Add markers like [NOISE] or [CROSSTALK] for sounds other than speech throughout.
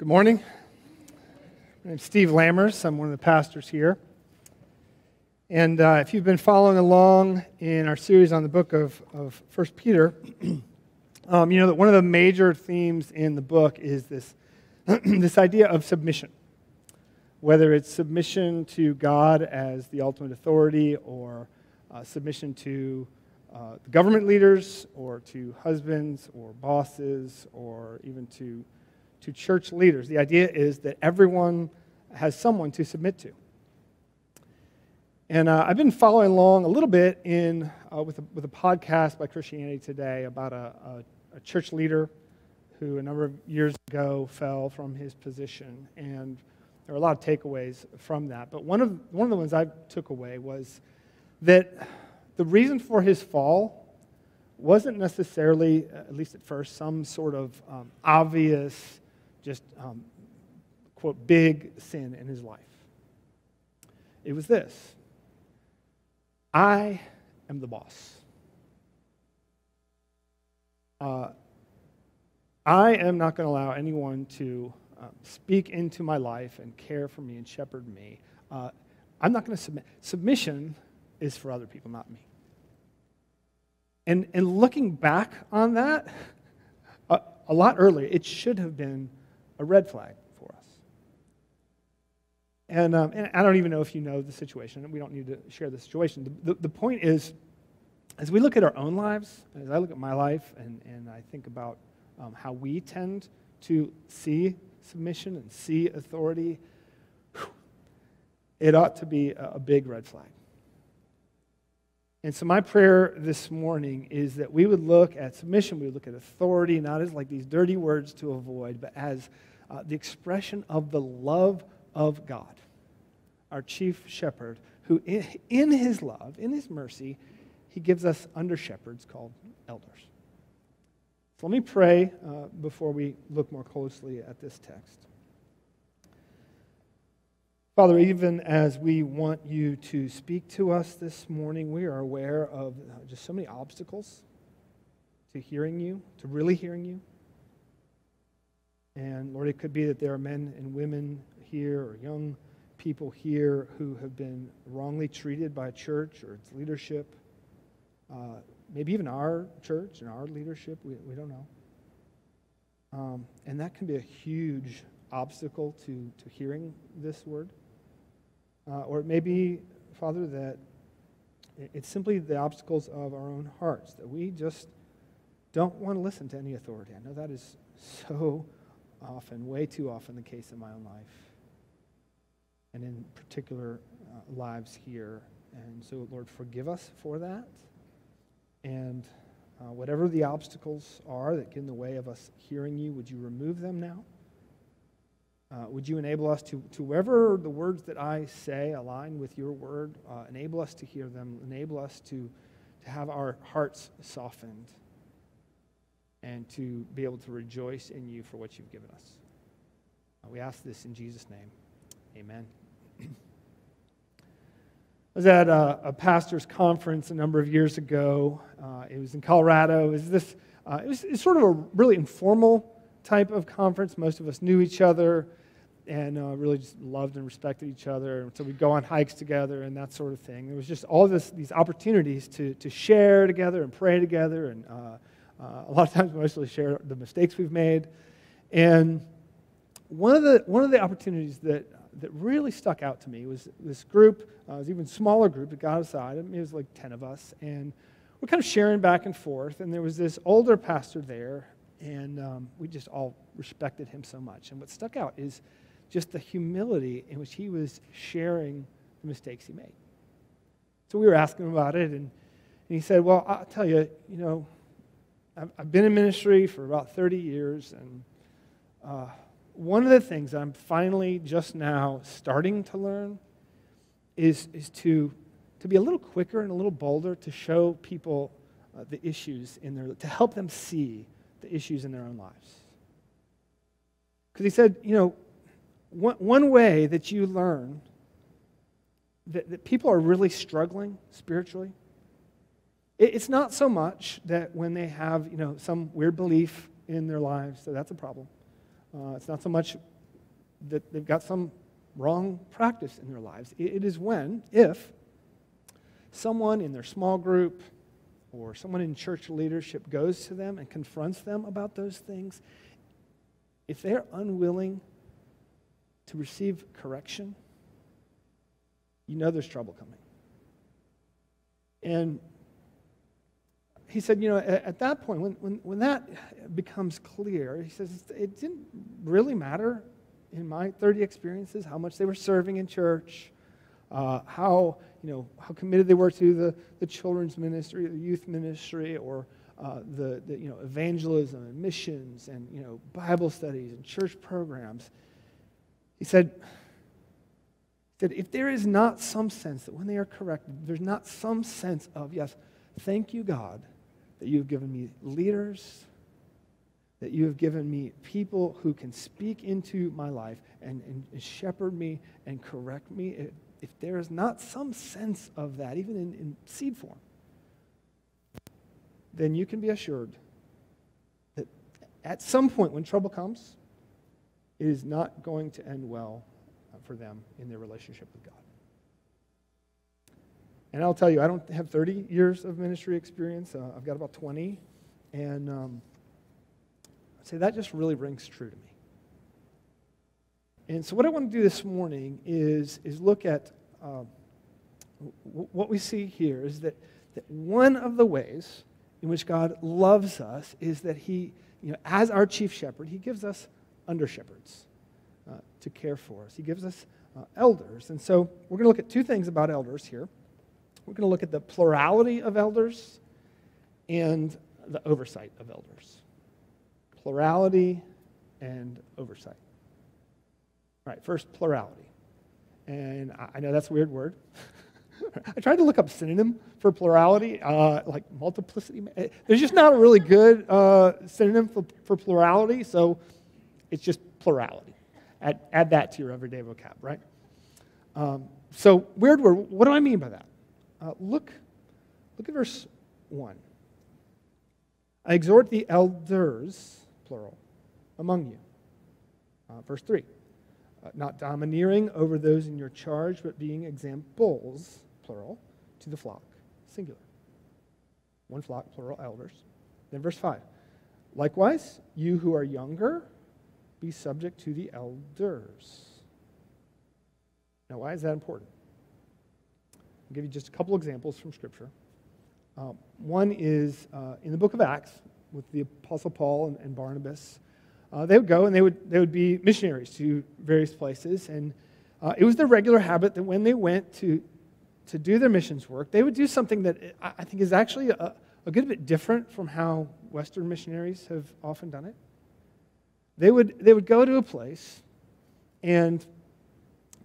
Good morning. My name's Steve Lammers. I'm one of the pastors here. And uh, if you've been following along in our series on the book of, of 1 Peter, [CLEARS THROAT] um, you know that one of the major themes in the book is this, [CLEARS THROAT] this idea of submission. Whether it's submission to God as the ultimate authority or uh, submission to uh, the government leaders or to husbands or bosses or even to, to church leaders. The idea is that everyone has someone to submit to. And uh, I've been following along a little bit in, uh, with, a, with a podcast by Christianity Today about a, a, a church leader who a number of years ago fell from his position. And there are a lot of takeaways from that. But one of, one of the ones I took away was that the reason for his fall wasn't necessarily, at least at first, some sort of um, obvious, just, um, quote, big sin in his life. It was this I am the boss. Uh, I am not going to allow anyone to uh, speak into my life and care for me and shepherd me. Uh, I'm not going to submit. Submission is for other people, not me. And, and looking back on that, a, a lot earlier, it should have been a red flag for us. And, um, and I don't even know if you know the situation. We don't need to share the situation. The, the, the point is, as we look at our own lives, as I look at my life and, and I think about um, how we tend to see submission and see authority, it ought to be a, a big red flag. And so, my prayer this morning is that we would look at submission, we would look at authority, not as like these dirty words to avoid, but as uh, the expression of the love of God, our chief shepherd, who in, in his love, in his mercy, he gives us under shepherds called elders. So, let me pray uh, before we look more closely at this text. Father, even as we want you to speak to us this morning, we are aware of uh, just so many obstacles to hearing you, to really hearing you. And Lord, it could be that there are men and women here or young people here who have been wrongly treated by a church or its leadership. Uh, maybe even our church and our leadership, we, we don't know. Um, and that can be a huge obstacle to, to hearing this word. Uh, or it may be, Father, that it's simply the obstacles of our own hearts, that we just don't want to listen to any authority. I know that is so often, way too often, the case in my own life, and in particular uh, lives here. And so, Lord, forgive us for that. And uh, whatever the obstacles are that get in the way of us hearing you, would you remove them now? Uh, would you enable us to, to wherever the words that I say align with your word, uh, enable us to hear them, enable us to, to have our hearts softened and to be able to rejoice in you for what you've given us. Uh, we ask this in Jesus' name. Amen. [CLEARS THROAT] I was at a, a, pastor's conference a number of years ago. Uh, it was in Colorado. It was this. Uh, it was, it was sort of a really informal type of conference. Most of us knew each other and uh, really just loved and respected each other. And so we'd go on hikes together and that sort of thing. There was just all this, these opportunities to, to share together and pray together, and uh, a lot of times we mostly share the mistakes we've made. And one of the, one of the opportunities that, that really stuck out to me was this group, uh, was even smaller group that got aside. I mean, it was like 10 of us. And we're kind of sharing back and forth. And there was this older pastor there, and um, we just all respected him so much. And what stuck out is just the humility in which he was sharing the mistakes he made. So we were asking about it, and, and he said, Well, I'll tell you, you know, I've, been in ministry for about 30 years, and uh, one of the things I'm finally just now starting to learn is, is to, to be a little quicker and a little bolder to show people uh, the issues in their, to help them see the issues in their own lives. Because he said, you know, one, one way that you learn that, that people are really struggling spiritually, it, it's not so much that when they have, you know, some weird belief in their lives, that that's a problem. Uh, it's not so much that they've got some wrong practice in their lives. It is when, if, someone in their small group or someone in church leadership goes to them and confronts them about those things, if they're unwilling to receive correction, you know there's trouble coming. And he said, you know, at, at, that point, when, when, when that becomes clear, he says, it didn't really matter in my 30 experiences how much they were serving in church, uh, how, you know, how committed they were to the, the children's ministry, the youth ministry, or uh, the, the, you know, evangelism and missions and, you know, Bible studies and church programs. He said, that if there is not some sense that when they are corrected, there's not some sense of, yes, thank you, God, that you have given me leaders, that you have given me people who can speak into my life and, and shepherd me and correct me. If, if, there is not some sense of that, even in, in seed form, then you can be assured that at some point when trouble comes, it is not going to end well for them in their relationship with God. And I'll tell you, I don't have 30 years of ministry experience. Uh, I've got about 20. And um, I'd say that just really rings true to me. And so, what I want to do this morning is, is look at uh, w- what we see here is that, that one of the ways in which God loves us is that He, you know, as our chief shepherd, He gives us under shepherds uh, to care for us. He gives us uh, elders. And so we're going to look at two things about elders here. We're going to look at the plurality of elders and the oversight of elders. Plurality and oversight. All right, first, plurality. And I know that's a weird word. [LAUGHS] I tried to look up synonym for plurality, uh, like multiplicity. There's just not a really good uh, synonym for, for plurality, so it's just plurality. Add, add that to your everyday vocab, right? Um, so, weird word. What do I mean by that? Uh, look, look at verse 1. I exhort the elders, plural, among you. Uh, verse 3. Uh, not domineering over those in your charge, but being examples, plural, to the flock, singular. One flock, plural, elders. Then verse 5. Likewise, you who are younger, be subject to the elders. Now, why is that important? I'll give you just a couple examples from Scripture. Um, one is uh, in the book of Acts with the Apostle Paul and, and Barnabas. Uh, they would go and they would, they would be missionaries to various places. And uh, it was their regular habit that when they went to, to do their missions work, they would do something that I think is actually a, a good bit different from how Western missionaries have often done it. They would, they would go to a place and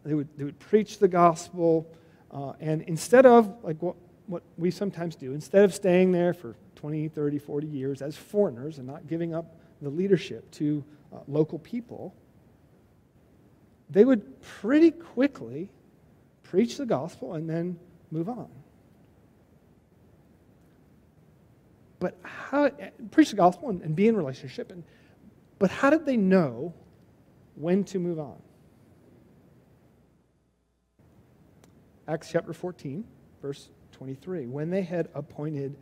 they would, they would preach the gospel. Uh, and instead of, like what, what we sometimes do, instead of staying there for 20, 30, 40 years as foreigners and not giving up the leadership to uh, local people, they would pretty quickly preach the gospel and then move on. But how preach the gospel and, and be in relationship and but how did they know when to move on? Acts chapter 14, verse 23. When they had appointed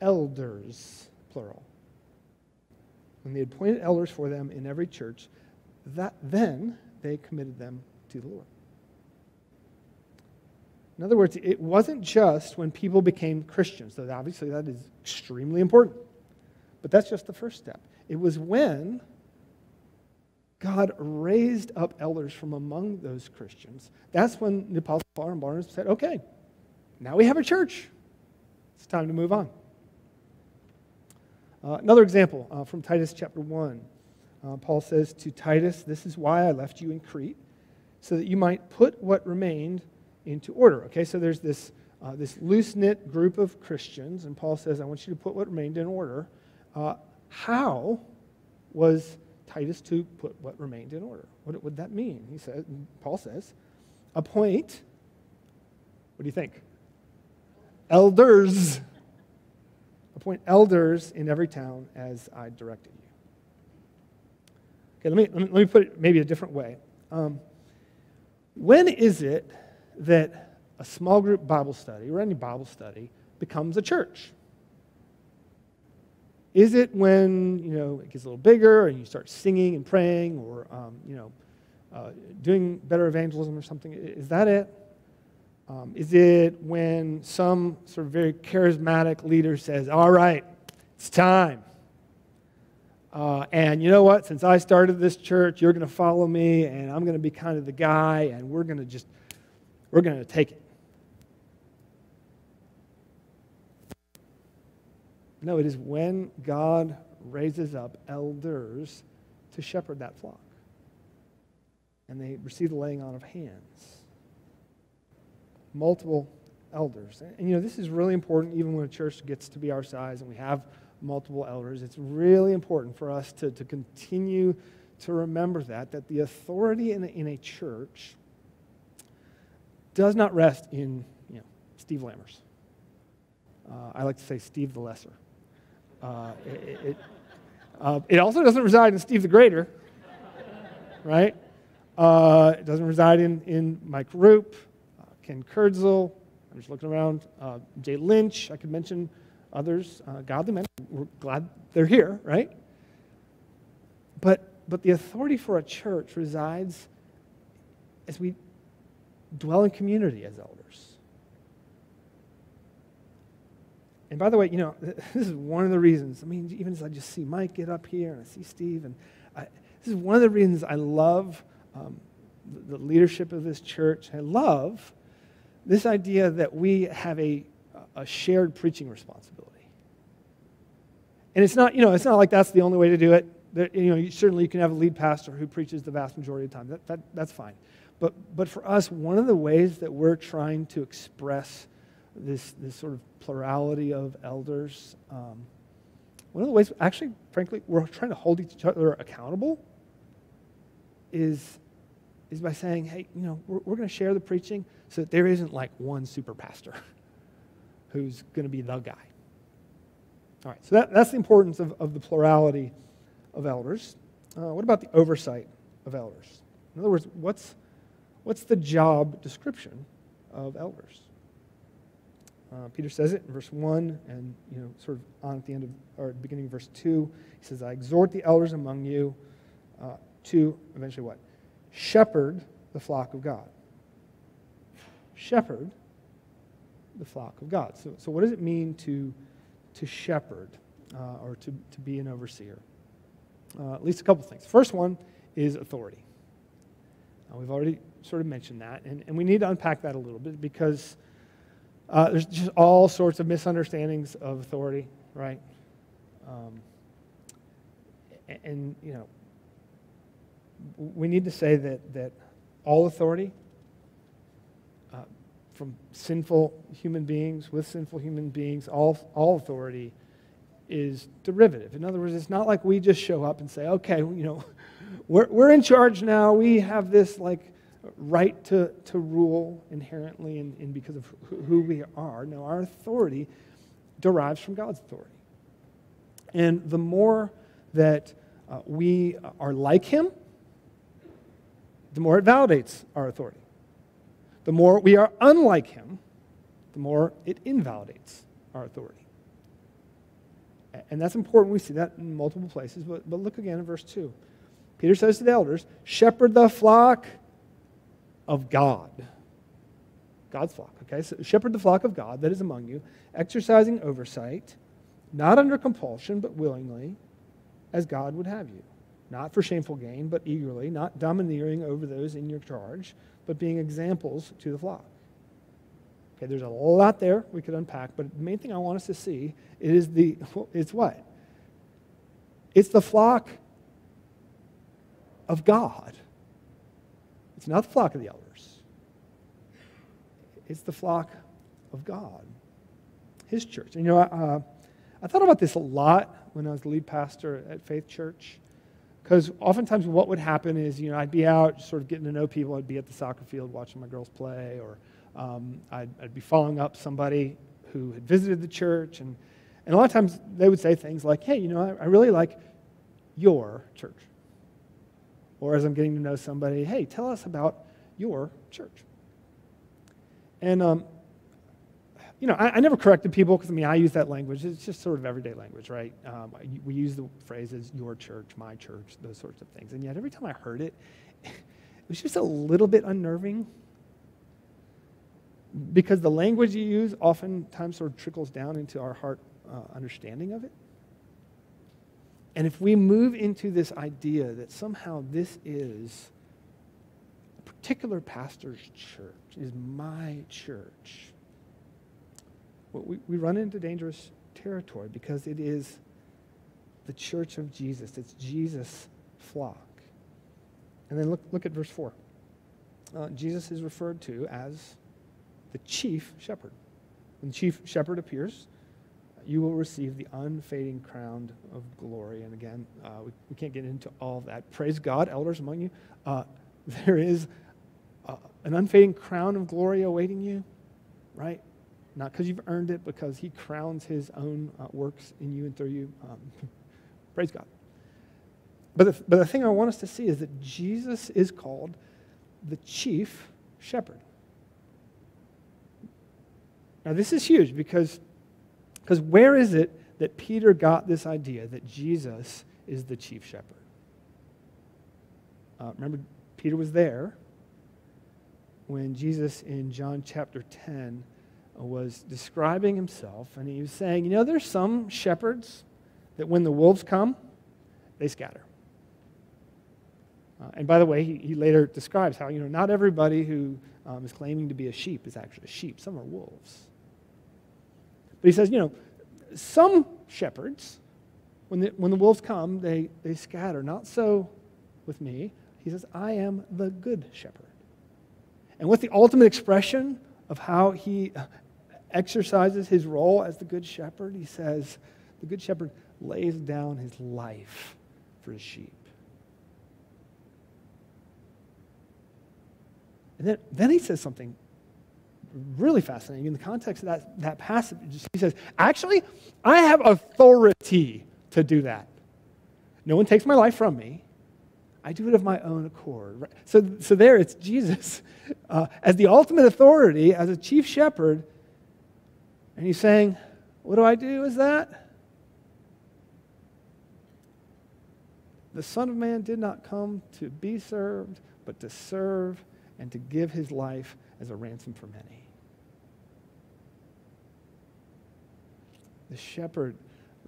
elders, plural. When they had appointed elders for them in every church, that then they committed them to the Lord. In other words, it wasn't just when people became Christians, though obviously that is extremely important. But that's just the first step. It was when God raised up elders from among those Christians. That's when the Apostle Paul and Barnabas said, okay, now we have a church. It's time to move on. Uh, another example uh, from Titus chapter 1. Uh, Paul says to Titus, This is why I left you in Crete, so that you might put what remained into order. Okay, so there's this, uh, this loose knit group of Christians, and Paul says, I want you to put what remained in order. Uh, how was Titus to put what remained in order? What would that mean? He said, Paul says, appoint, what do you think? Elders. Appoint elders in every town as I directed you. Okay, let me, let me, let me put it maybe a different way. Um, when is it that a small group Bible study or any Bible study becomes a church? Is it when you know it gets a little bigger and you start singing and praying, or um, you know, uh, doing better evangelism or something? Is that it? Um, is it when some sort of very charismatic leader says, "All right, it's time"? Uh, and you know what? Since I started this church, you're going to follow me, and I'm going to be kind of the guy, and we're going to just, we're going to take it. No, it is when God raises up elders to shepherd that flock. And they receive the laying on of hands. Multiple elders. And, you know, this is really important even when a church gets to be our size and we have multiple elders. It's really important for us to, to continue to remember that, that the authority in a, in a church does not rest in, you know, Steve Lammers. Uh, I like to say Steve the Lesser. Uh, it, uh, it, also doesn't reside in Steve the Greater, right? Uh, it doesn't reside in, in Mike Roop, uh, Ken Kurtzel. I'm just looking around. Uh, Jay Lynch. I could mention others, godly men. We're glad they're here, right? But, but the authority for a church resides as we dwell in community as elders. And by the way, you know, [LAUGHS] this is one of the reasons. I mean, even as I just see Mike get up here and I see Steve, and I, this is one of the reasons I love um, the, leadership of this church. I love this idea that we have a, a shared preaching responsibility. And it's not, you know, it's not like that's the only way to do it. There, you know, certainly you can have a lead pastor who preaches the vast majority of the time. That, that, that's fine. But, but for us, one of the ways that we're trying to express this, this sort of plurality of elders. Um, one of the ways, actually, frankly, we're trying to hold each other accountable is, is by saying, hey, you know, we're, we're going to share the preaching so that there isn't like one super pastor [LAUGHS] who's going to be the guy. All right, so that, that's the importance of, of the plurality of elders. Uh, what about the oversight of elders? In other words, what's, what's the job description of elders? Uh, Peter says it in verse 1 and, you know, sort of on at the end of, or beginning of verse 2. He says, I exhort the elders among you uh, to, eventually what? Shepherd the flock of God. Shepherd the flock of God. So, so what does it mean to, to shepherd uh, or to, to be an overseer? Uh, at least a couple things. First one is authority. we've already sort of mentioned that, and, and we need to unpack that a little bit because uh, there's just all sorts of misunderstandings of authority, right? Um, and, you know, we need to say that, that all authority uh, from sinful human beings with sinful human beings, all, all authority is derivative. In other words, it's not like we just show up and say, okay, you know, [LAUGHS] we're, we're in charge now. We have this like right to, to rule inherently and, and because of who we are. No, our authority derives from God's authority. And the more that uh, we are like Him, the more it validates our authority. The more we are unlike Him, the more it invalidates our authority. And that's important. We see that in multiple places. But, but look again in verse 2. Peter says to the elders, Shepherd the flock of God. God's flock, okay? So shepherd the flock of God that is among you, exercising oversight, not under compulsion, but willingly, as God would have you. Not for shameful gain, but eagerly, not domineering over those in your charge, but being examples to the flock. Okay, there's a lot there we could unpack, but the main thing I want us to see is the [LAUGHS] it's what? It's the flock of God. It's not the flock of the elders, it's the flock of God, His church. And you know, uh, I thought about this a lot when I was the lead pastor at Faith Church. Because oftentimes what would happen is, you know, I'd be out sort of getting to know people. I'd be at the soccer field watching my girls play, or um, I'd, I'd, be following up somebody who had visited the church. And, and a lot of times they would say things like, hey, you know, I, I really like your church. Or as I'm getting to know somebody, hey, tell us about your church. And, um, you know, I, I, never corrected people because, I mean, I use that language. It's just sort of everyday language, right? Um, we use the phrases your church, my church, those sorts of things. And yet, every time I heard it, [LAUGHS] it was just a little bit unnerving because the language you use oftentimes sort of trickles down into our heart uh, understanding of it. And if we move into this idea that somehow this is a particular pastor's church, is my church, well, we, we run into dangerous territory because it is the church of Jesus. It's Jesus' flock. And then look, look at verse 4. Uh, Jesus is referred to as the chief shepherd. When the chief shepherd appears, you will receive the unfading crown of glory. And again, uh, we, we, can't get into all that. Praise God, elders among you. Uh, [LAUGHS] there is uh, an unfading crown of glory awaiting you, right? Not because you've earned it, because He crowns His own uh, works in you and through you. Um, [LAUGHS] praise God. But the, but the thing I want us to see is that Jesus is called the chief shepherd. Now, this is huge because because where is it that Peter got this idea that Jesus is the chief shepherd? Uh, remember, Peter was there when Jesus in John chapter 10 was describing himself, and he was saying, You know, there's some shepherds that when the wolves come, they scatter. Uh, and by the way, he, he, later describes how, you know, not everybody who um, is claiming to be a sheep is actually a sheep, some are wolves. But he says, you know, some shepherds, when the, when the wolves come, they, they scatter. Not so with me. He says, I am the good shepherd. And what's the ultimate expression of how he exercises his role as the good shepherd? He says, the good shepherd lays down his life for his sheep. And then, then he says something really fascinating in the context of that, that passage. He says, Actually, I have authority to do that. No one takes my life from me. I do it of my own accord. So, so there it's Jesus [LAUGHS] uh, as the ultimate authority, as a chief shepherd. And he's saying, What do I do is that? The Son of Man did not come to be served, but to serve and to give his life as a ransom for many. The shepherd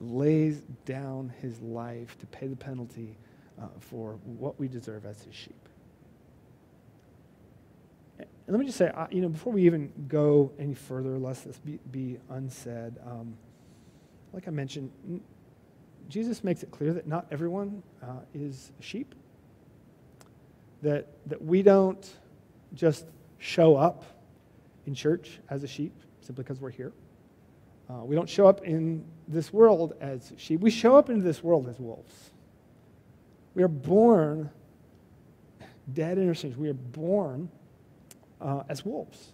lays down his life to pay the penalty uh, for what we deserve as his sheep. And let me just say, you know, before we even go any further, lest this be, be unsaid, um, like I mentioned, Jesus makes it clear that not everyone uh, is a sheep. That, that we don't just show up in church as a sheep simply because we're here. Uh, we don't show up in this world as sheep. We show up into this world as wolves. We are born dead in our sins. We are born uh, as wolves.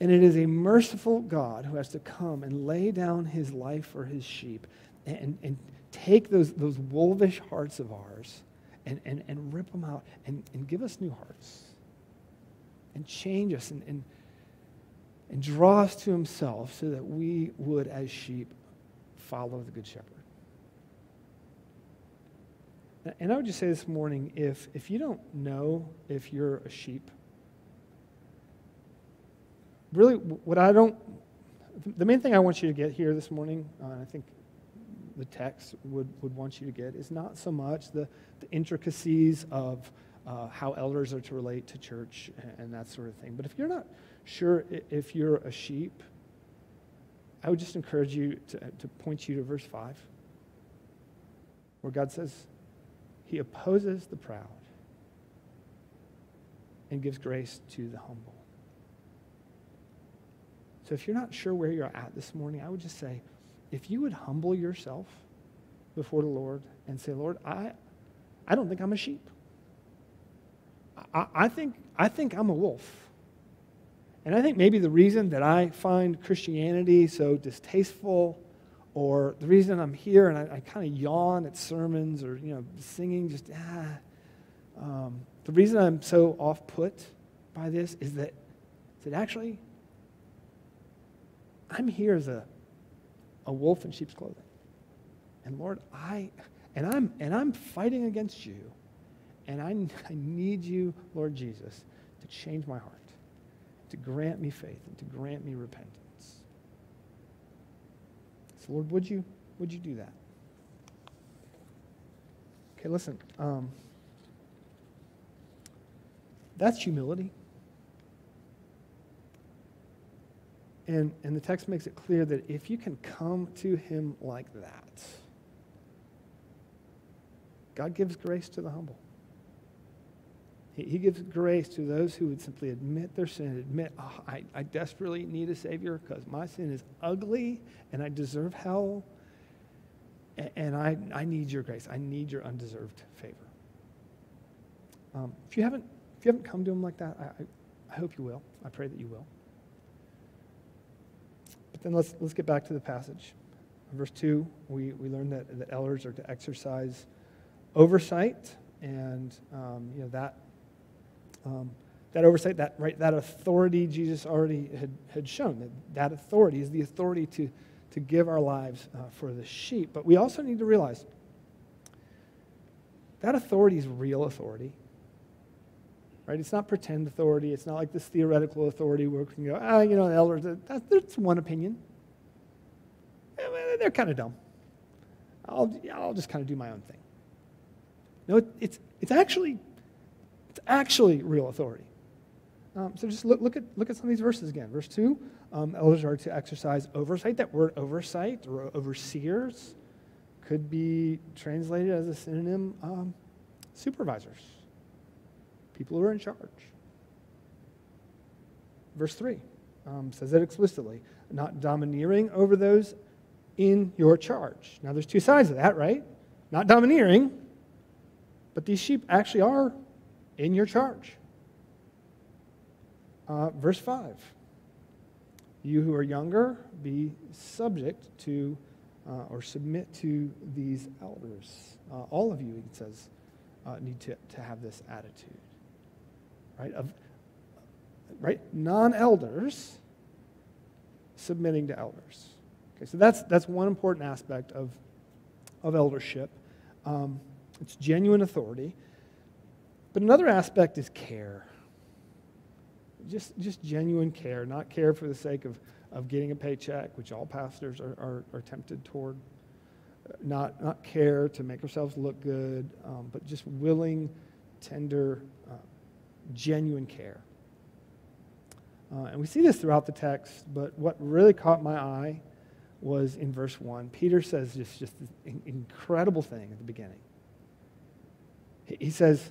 And it is a merciful God who has to come and lay down his life for his sheep and, and take those, those wolvish hearts of ours and, and, and rip them out and, and give us new hearts and change us and, and and draw us to himself so that we would, as sheep, follow the Good Shepherd. And I would just say this morning if, if you don't know if you're a sheep, really, what I don't, the main thing I want you to get here this morning, uh, I think the text would, would want you to get, is not so much the, the intricacies of uh, how elders are to relate to church and, and that sort of thing. But if you're not sure if you're a sheep, I would just encourage you to, to point you to verse 5, where God says, He opposes the proud and gives grace to the humble. So if you're not sure where you're at this morning, I would just say, if you would humble yourself before the Lord and say, Lord, I, I don't think I'm a sheep. I, I, think, I think I'm a wolf. And I think maybe the reason that I find Christianity so distasteful or the reason I'm here and I, I kind of yawn at sermons or, you know, singing just, ah. Um, the reason I'm so off put by this is that, is that actually I'm here as a, a wolf in sheep's clothing. And Lord, I, and I'm, and I'm fighting against you. And I, I need you, Lord Jesus, to change my heart, to grant me faith, and to grant me repentance. So, Lord, would you, would you do that? Okay, listen. Um, that's humility. And, and the text makes it clear that if you can come to him like that, God gives grace to the humble. He, gives grace to those who would simply admit their sin, admit, oh, I, I desperately need a Savior because my sin is ugly and I deserve hell. And, and I, I need your grace. I need your undeserved favor. Um, if, you haven't, if you haven't come to Him like that, I, I, I hope you will. I pray that you will. But then let's, let's get back to the passage. In verse 2, we, we learn that the elders are to exercise oversight, and um, you know that um, that oversight, that right, that authority Jesus already had, had shown. That, that authority is the authority to, to give our lives uh, for the sheep. But we also need to realize that authority is real authority. Right? It's not pretend authority. It's not like this theoretical authority where we can go, ah, you know, the elders, that, that's one opinion. They're kind of dumb. I'll, I'll just kind of do my own thing. No, it, it's, it's, actually, it's actually real authority. Um, so just look, look, at, look at some of these verses again. Verse 2 um, elders are to exercise oversight. That word oversight or overseers could be translated as a synonym um, supervisors, people who are in charge. Verse 3 um, says it explicitly not domineering over those in your charge. Now, there's two sides of that, right? Not domineering, but these sheep actually are in your charge. Uh, verse 5 You who are younger, be subject to uh, or submit to these elders. Uh, all of you, it says, uh, need to, to have this attitude. Right? Of, right? Non elders submitting to elders. Okay, so that's, that's one important aspect of, of eldership. Um, it's genuine authority. But another aspect is care. Just, just genuine care, not care for the sake of, of getting a paycheck, which all pastors are, are, are tempted toward. Not, not care to make ourselves look good, um, but just willing, tender, uh, genuine care. Uh, and we see this throughout the text, but what really caught my eye was in verse 1. Peter says just, just this incredible thing at the beginning. He says,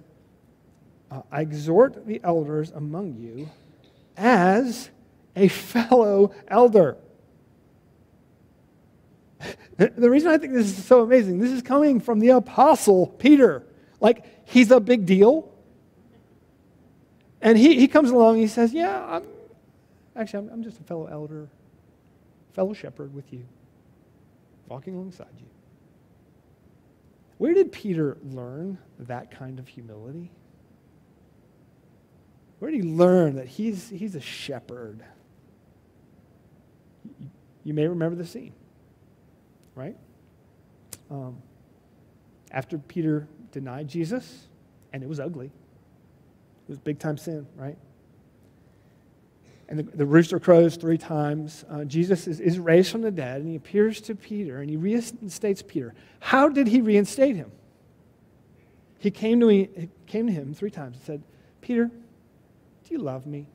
uh, I exhort the elders among you as a fellow elder. the reason I think this is so amazing, this is coming from the apostle Peter. Like, he's a big deal. And he, he comes along and he says, Yeah, I'm, actually, I'm, I'm just a fellow elder, fellow shepherd with you, walking alongside you. Where did Peter learn that kind of humility? Where did he learn that he's, he's a shepherd? You may remember the scene, right? Um, after Peter denied Jesus, and it was ugly, it was big time sin, right? and the, the rooster crows three times. Uh, Jesus is, is raised from the dead, and he appears to Peter, and he reinstates Peter. How did he reinstate him? He came to, me, came to him three times and said, Peter, do you love me?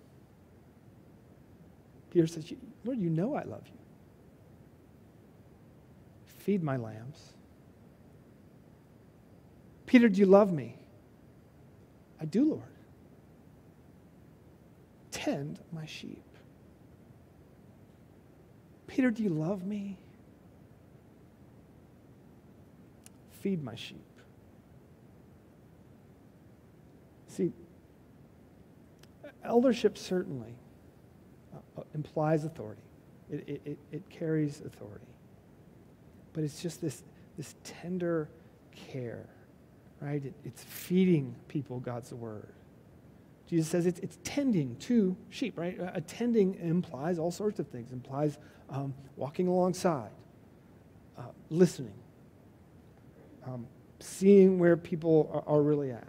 Peter says, Lord, you know I love you. Feed my lambs. Peter, do you love me? I do, Lord tend my sheep. Peter, do you love me? Feed my sheep. See, eldership certainly uh, uh, implies authority, it, it, it, carries authority. but it's just this, this tender care, right? It, it's feeding people God's word. Jesus says it's, it's tending to sheep, right? Attending implies all sorts of things, implies um, walking alongside, uh, listening, um, seeing where people are, are really at,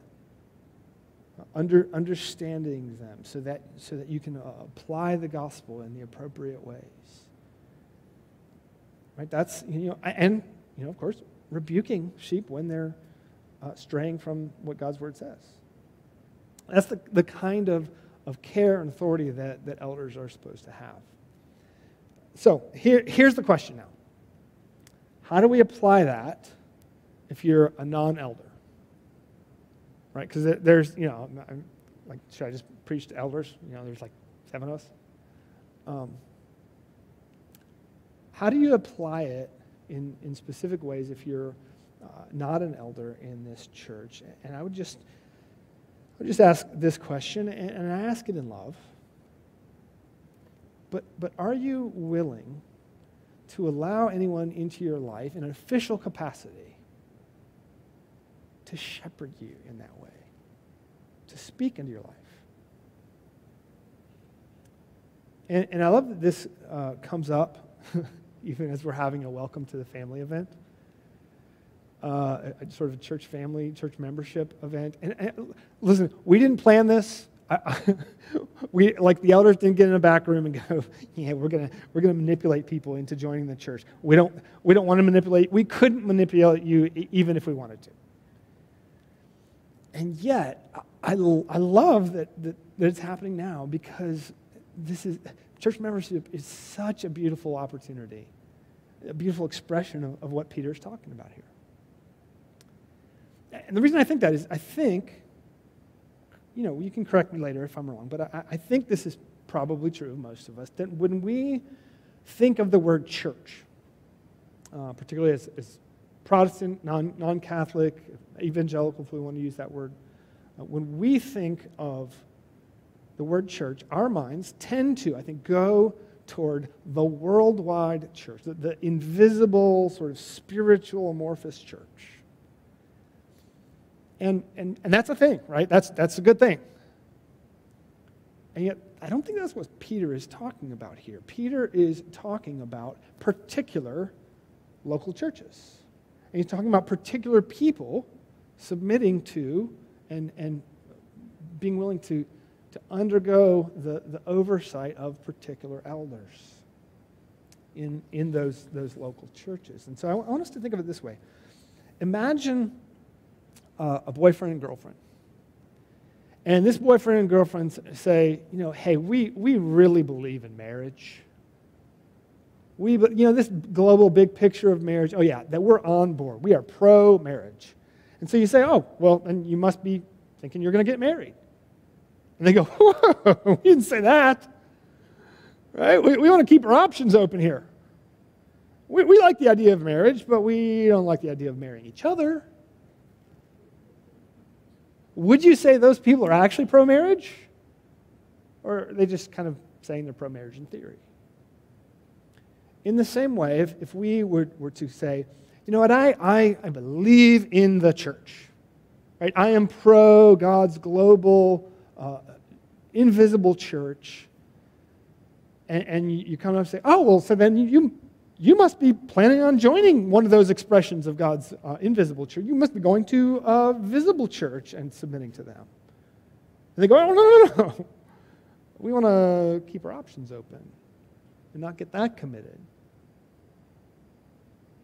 under, understanding them so that, so that you can uh, apply the gospel in the appropriate ways. Right? That's, you know, and, you know, of course, rebuking sheep when they're uh, straying from what God's word says. That's the, the kind of, of care and authority that, that elders are supposed to have. So here, here's the question now How do we apply that if you're a non elder? Right? Because there's, you know, like, should I just preach to elders? You know, there's like seven of us. Um, how do you apply it in, in specific ways if you're uh, not an elder in this church? And I would just I'll just ask this question, and I ask it in love. But, but are you willing to allow anyone into your life in an official capacity to shepherd you in that way, to speak into your life? And, and I love that this uh, comes up [LAUGHS] even as we're having a welcome to the family event uh, a, sort of a church family, church membership event. And, and listen, we didn't plan this. I, I, [LAUGHS] we like the elders didn't get in a back room and go, [LAUGHS] yeah, we're gonna we're gonna manipulate people into joining the church. We don't we don't want to manipulate. We couldn't manipulate you even if we wanted to. And yet, I, I love that, that, that it's happening now because this is church membership is such a beautiful opportunity, a beautiful expression of, of what is talking about here. And the reason I think that is I think, you know, you can correct me later if I'm wrong, but I, I think this is probably true of most of us, that when we think of the word church, uh, particularly as, as Protestant, non non Catholic, evangelical, if we want to use that word, uh, when we think of the word church, our minds tend to, I think, go toward the worldwide church, the, the invisible, sort of spiritual, amorphous church. And, and, and that's a thing, right? That's, that's a good thing. And yet, I don't think that's what Peter is talking about here. Peter is talking about particular local churches. And he's talking about particular people submitting to and, and being willing to, to undergo the, the oversight of particular elders in, in those, those local churches. And so I want us to think of it this way Imagine uh, a boyfriend and girlfriend. And this boyfriend and girlfriend say, you know, hey, we, we really believe in marriage. We, you know, this global big picture of marriage, oh, yeah, that we're on board. We are pro marriage. And so you say, oh, well, then you must be thinking you're going to get married. And they go, [LAUGHS] whoa, we didn't say that. Right? We, we want to keep our options open here. We, we like the idea of marriage, but we don't like the idea of marrying each other. Would you say those people are actually pro marriage? Or are they just kind of saying they're pro marriage in theory? In the same way, if, if we were, were to say, you know what, I, I, I believe in the church, right? I am pro God's global, uh, invisible church. And, and you, come up and say, oh, well, so then you, you must be planning on joining one of those expressions of God's uh, invisible church. You must be going to a visible church and submitting to them. And they go, oh, no, no, no. We want to keep our options open and not get that committed.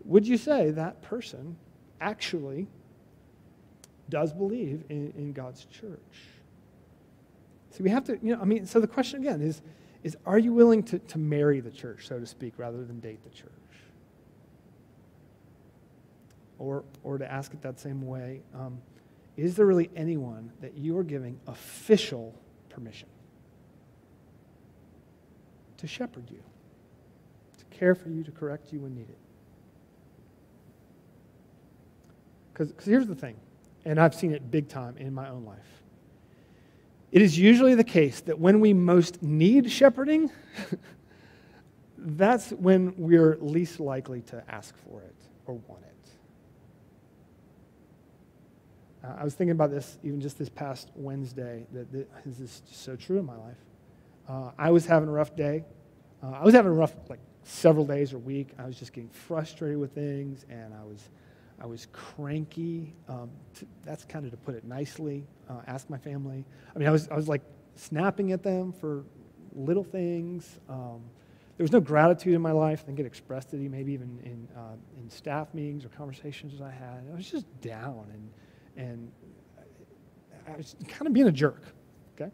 Would you say that person actually does believe in, in God's church? See, we have to, you know, I mean, so the question again is, is are you willing to, to marry the church, so to speak, rather than date the church? Or, or to ask it that same way, um, is there really anyone that you are giving official permission to shepherd you, to care for you, to correct you when needed? Because here's the thing, and I've seen it big time in my own life. It is usually the case that when we most need shepherding, [LAUGHS] that's when we're least likely to ask for it. or want it. Uh, I was thinking about this even just this past Wednesday, that this is so true in my life. Uh, I was having a rough day. Uh, I was having a rough, like, several days or week. I was just getting frustrated with things, and I was, I was cranky. Um, to, that's kind of to put it nicely. Uh, ask my family. I mean, I was, I was like snapping at them for little things. Um, there was no gratitude in my life. I think it expressed it maybe even in, uh, in staff meetings or conversations I had. I was just down and and I was kind of being a jerk, okay?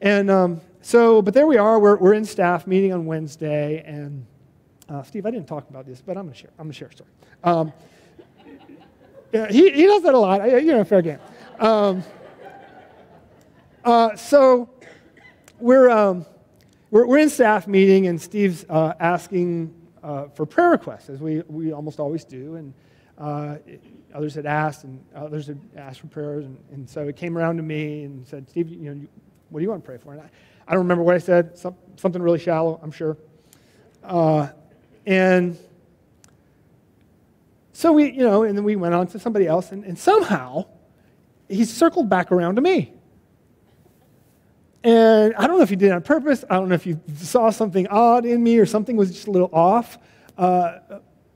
And um, so, but there we are. We're, we're in staff meeting on Wednesday, and uh, Steve, I didn't talk about this, but I'm going to share. I'm going to share a story. Um, yeah, he, he does that a lot. You know, fair game. Um, uh, so we're, um, we're, we're in staff meeting, and Steve's uh, asking uh, for prayer requests, as we, we almost always do. And uh, others had asked, and others had asked for prayers. And, and so it came around to me and said, Steve, you know, what do you want to pray for? And I, I don't remember what I said, some, something really shallow, I'm sure. Uh, and so we, you know, and then we went on to somebody else, and, and somehow he circled back around to me. And I don't know if he did it on purpose. I don't know if you saw something odd in me or something was just a little off. Uh,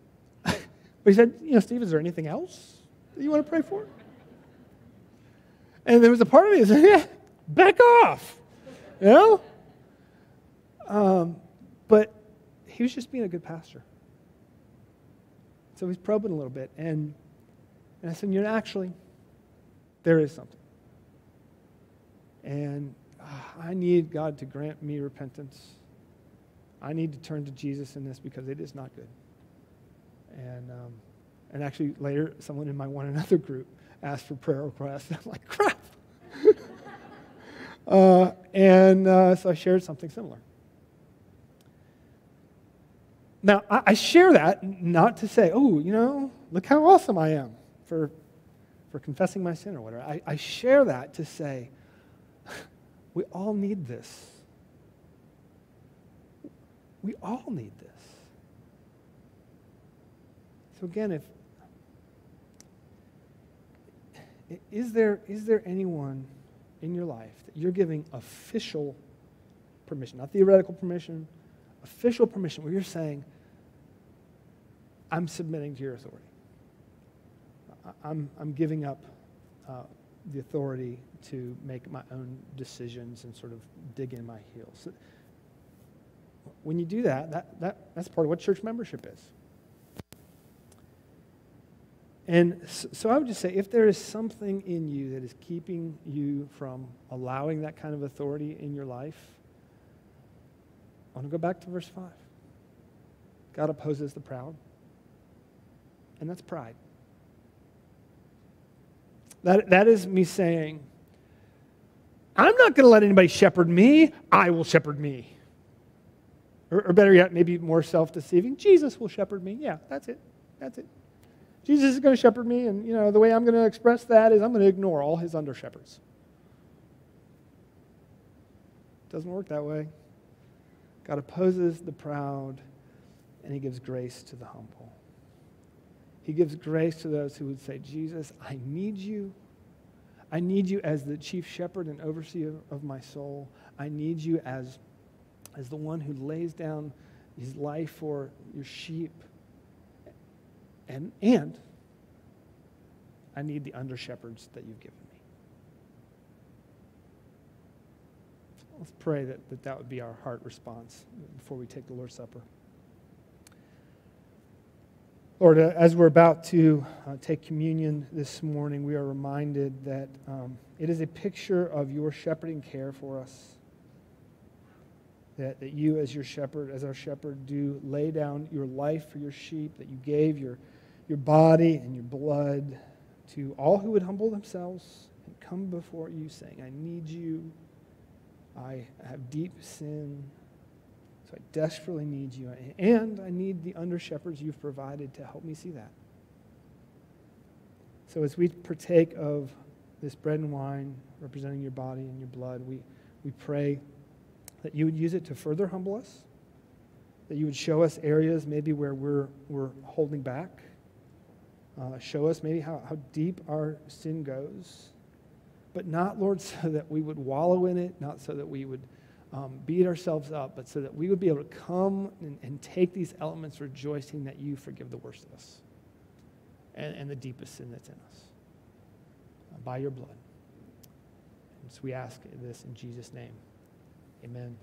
[LAUGHS] but he said, You know, Steve, is there anything else that you want to pray for? And there was a part of me that said, Yeah, back off. You know? Um, but he was just being a good pastor. So he's probing a little bit. And, and I said, You know, actually, there is something. And uh, I need God to grant me repentance. I need to turn to Jesus in this because it is not good. And, um, and actually, later, someone in my one another group asked for prayer requests. [LAUGHS] I'm like, crap. [LAUGHS] uh, and uh, so I shared something similar. Now, I, share that not to say, oh, you know, look how awesome I am for, for confessing my sin or whatever. I, I share that to say, [LAUGHS] we all need this. We all need this. So again, if is there, is there anyone in your life that you're giving official permission, not theoretical permission, official permission, where you're saying, I'm submitting to your authority. I'm, I'm giving up uh, the authority to make my own decisions and sort of dig in my heels. When you do that, that, that that's part of what church membership is. And so I would just say if there is something in you that is keeping you from allowing that kind of authority in your life, I want to go back to verse 5. God opposes the proud, and that's pride. That, that is me saying, I'm not going to let anybody shepherd me, I will shepherd me. Or, or better yet, maybe more self deceiving, Jesus will shepherd me. Yeah, that's it. That's it. Jesus is going to shepherd me, and you know the way I'm going to express that is I'm going to ignore all his under shepherds. Doesn't work that way. God opposes the proud, and he gives grace to the humble. He gives grace to those who would say, Jesus, I need you. I need you as the chief shepherd and overseer of my soul. I need you as, as the one who lays down his life for your sheep. And, and I need the under shepherds that you've given me. Let's pray that, that that would be our heart response before we take the Lord's Supper. Lord, uh, as we're about to uh, take communion this morning, we are reminded that um, it is a picture of your shepherding care for us. That, that you, as your shepherd, as our shepherd, do lay down your life for your sheep, that you gave your your body and your blood to all who would humble themselves and come before you, saying, I need you. I have deep sin. So I desperately need you. And I need the under shepherds you've provided to help me see that. So as we partake of this bread and wine representing your body and your blood, we, we pray that you would use it to further humble us, that you would show us areas maybe where we're, we're holding back. Uh, show us maybe how, how deep our sin goes. But not, Lord, [LAUGHS] so that we would wallow in it, not so that we would um, beat ourselves up, but so that we would be able to come and, and take these elements rejoicing that you forgive the worst of us and, and the deepest sin that's in us uh, by your blood. And so we ask this in Jesus' name. Amen.